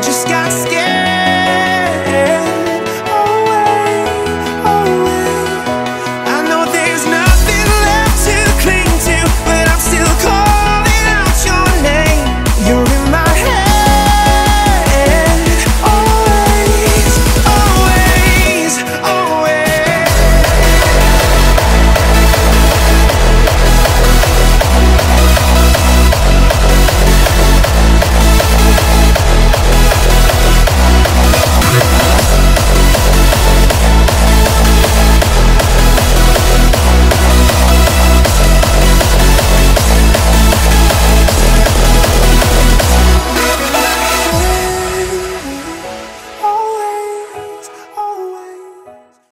just got